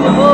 오.